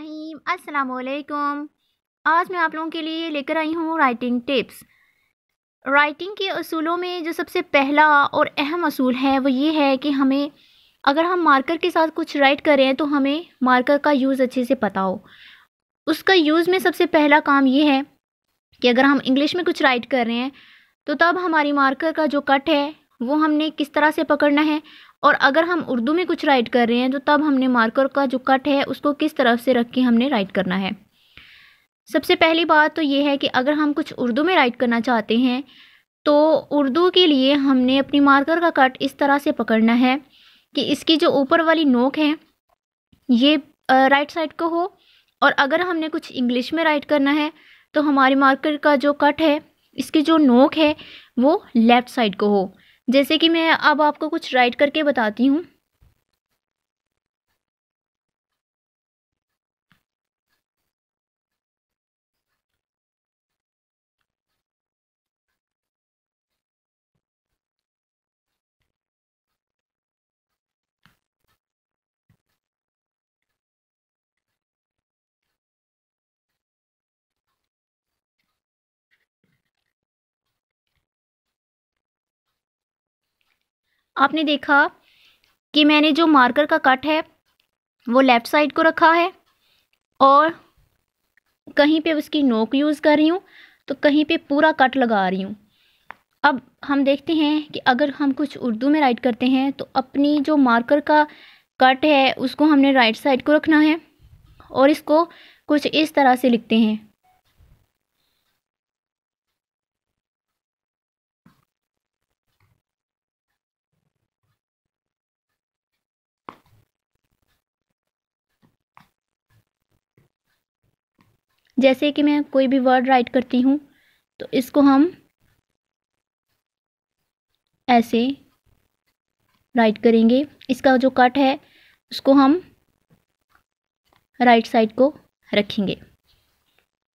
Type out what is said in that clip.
रहीम अस्सलाम वालेकुम आज मैं आप लोगों के लिए लेकर आई हूँ राइटिंग टिप्स राइटिंग के असूलों में जो सबसे पहला और अहम असूल है, वो ये है कि हमें, अगर हम मार्कर के साथ कुछ राइट कर रहे हैं तो हमें मार्कर का यूज़ अच्छे से पता हो। उसका यूज़ में सबसे पहला काम ये है कि अगर हम इंग्लिश में कुछ राइट कर रहे हैं तो तब हमारी मार्कर का जो कट है, वो हमने किस तरह से पकड़ना है और अगर हम उर्दू में कुछ राइट कर रहे हैं तो तब हमने मार्कर का जो कट है, उसको किस तरफ़ से रख के हमने राइट करना है। सबसे पहली बात तो ये है कि अगर हम कुछ उर्दू में राइट करना चाहते हैं तो उर्दू के लिए हमने अपनी मार्कर का कट इस तरह से पकड़ना है कि इसकी जो ऊपर वाली नोक है, ये राइट साइड को हो। और अगर हमने कुछ इंग्लिश में राइट करना है तो हमारी मार्कर का जो कट है, इसकी जो नोक है, वो लेफ़्ट साइड को हो। जैसे कि मैं अब आपको कुछ राइट करके बताती हूँ। आपने देखा कि मैंने जो मार्कर का कट है, वो लेफ़्ट साइड को रखा है और कहीं पे उसकी नोक यूज़ कर रही हूँ तो कहीं पे पूरा कट लगा रही हूँ। अब हम देखते हैं कि अगर हम कुछ उर्दू में राइट करते हैं तो अपनी जो मार्कर का कट है, उसको हमने राइट साइड को रखना है और इसको कुछ इस तरह से लिखते हैं। जैसे कि मैं कोई भी वर्ड राइट करती हूँ तो इसको हम ऐसे राइट करेंगे। इसका जो कट है, उसको हम राइट साइड को रखेंगे।